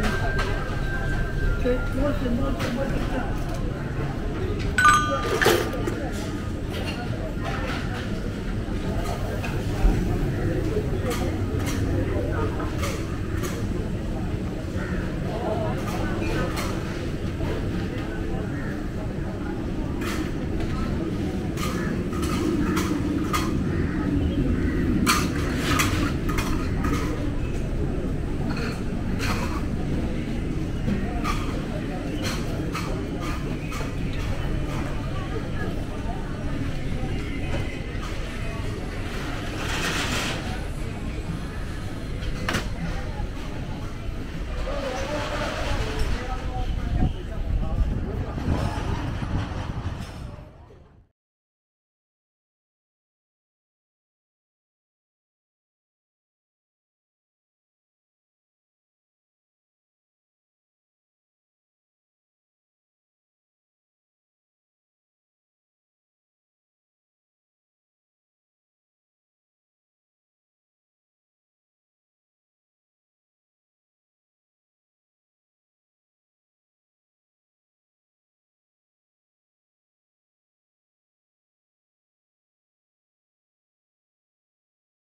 그, 그것을 뭐, 뭐, 뭐, 뭐,